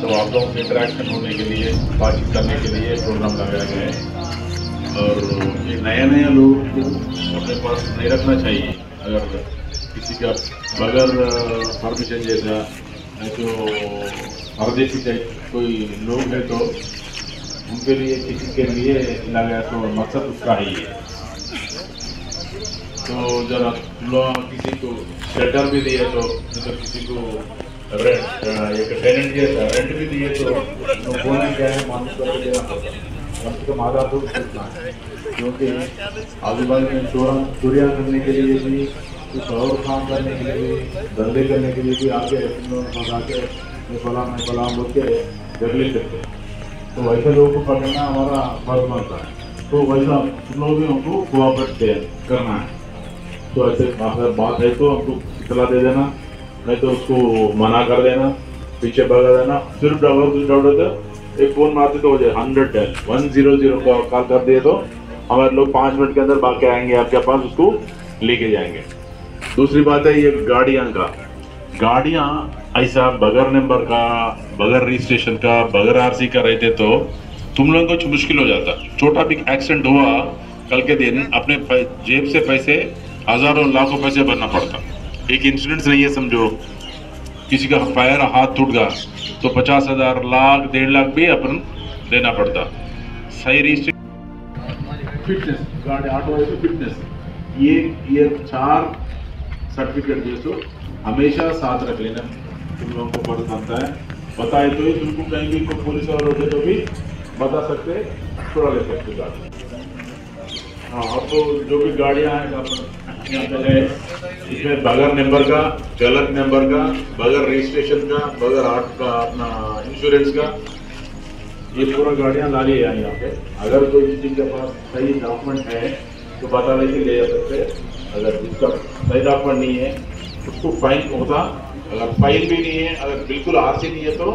तो आप लोगों से इंटरेक्शन होने के लिए, बातचीत करने के लिए प्रोग्राम लगाया गया है। और ये नया नया लोग को अपने पास नहीं रखना चाहिए। अगर किसी का बगैर परमिशन जैसा नहीं तो टाइप कोई लोग है तो उनके लिए किसी के लिए लगाया तो मकसद उसका ही है। तो जरा किसी को शेल्टर भी दिया तो मतलब किसी को रेंट एक टेनेंट जैसा रेंट भी दिए तो बोलना क्या है मालूम करके देना पड़ता है। कम से तो सोचना क्योंकि आजू में चोरा चोरियाँ करने के लिए भी, कुछ और काम करने के लिए धंधे करने के लिए भी तुम फंसा के मैं फलाम मैं फलाम बोल के जगली करते तो वैसे लोगों को पकड़ना हमारा फ़र्ज़ बनता है तो वैसा लोग भी हमको कोऑपरेट करना है। तो ऐसे अगर बात है तो हमको इतला दे देना। नहीं तो उसको मना कर देना, पीछे भगा देना। सिर्फ़ अगर कुछ डाउट है। तो एक फ़ोन मारते तो हो जाए hundred ten one zero zero का कॉल कर दिए तो हमारे लोग पाँच मिनट के अंदर भाग के आएँगे, आपके पास उसको लेके जाएँगे। दूसरी बात है, ये गाड़ियाँ का। गाड़ियाँ, ऐसा बगैर नंबर का, बगैर रजिस्ट्रेशन का, बगैर आरसी का रहते तो तुम लोगों को मुश्किल हो जाता। छोटा भी एक्सीडेंट हुआ, कल के दिन अपने जेब से पैसे, हज़ारों, लाखों पैसे भरना पड़ता। एक इंसिडेंट नहीं है, समझो। किसी का पैर हाथ टूट गया तो पचास हज़ार, लाख, डेढ़ लाख भी अपन देना पड़ता। सही रजिस्ट्रेशन फिटनेस गाड़ी ऑटो फिटनेस ये ये चार सर्टिफिकेट जो सो, हमेशा साथ रख लेना। तुम लोगों को फ़र्ज़ बनता है। बताए तो ही, तुमको कहीं भी कोई पुलिस वाले होते तो भी बता सकते छुड़ा ले सकते गाड़ी हाँ अब तो जो भी गाड़ियाँ है इसमें बगैर नंबर का, गलत नंबर का, बगैर रजिस्ट्रेशन का, बगैर आर्ट का, अपना इंश्योरेंस का, ये पूरा गाड़ियाँ ला लिया यहाँ पे। अगर कोई किसी के पास सही डॉक्यूमेंट है तो बता लेके ले जा सकते अगर जिसका सही डॉक्यूमेंट नहीं है, उसको फाइन होता, अगर फाइन भी नहीं है, अगर बिल्कुल आरसी नहीं है तो